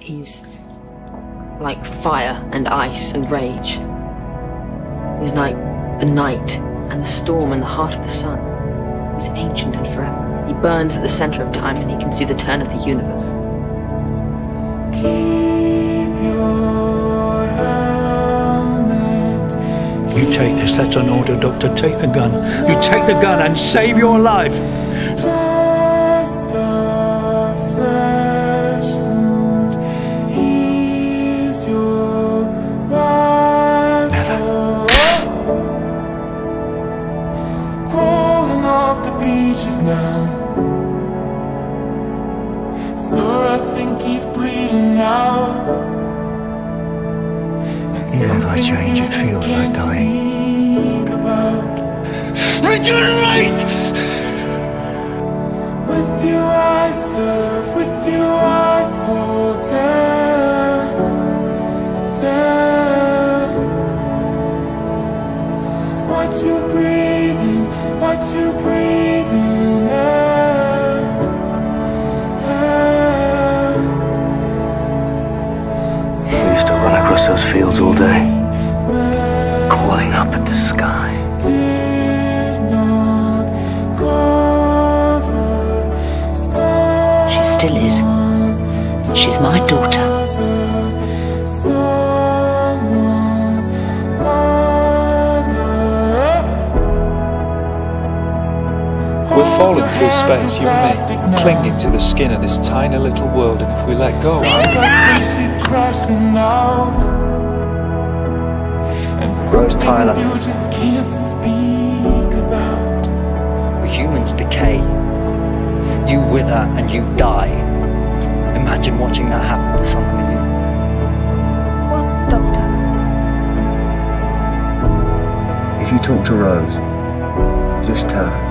He's like fire and ice and rage. He's like the night and the storm and the heart of the sun. He's ancient and forever. He burns at the center of time and he can see the turn of the universe. You take this, that's an order, Doctor. Take the gun. You take the gun and save your life. Now. Sir, I think he's bleeding out. And Yeah, if I change, it feels like can't dying. speak about. Regenerate! With you I serve, with you I fall down, down. What you breathing, what you breathing across those fields all day, calling up at the sky. She still is. She's my daughter. Falling through space, you and me, clinging to the skin of this tiny little world, and if we let go, I think she's crashing out. And Rose Tyler. you just can't speak about. Humans decay. You wither and you die. Imagine watching that happen to someone you. Well, Doctor, If you talk to Rose, just tell her.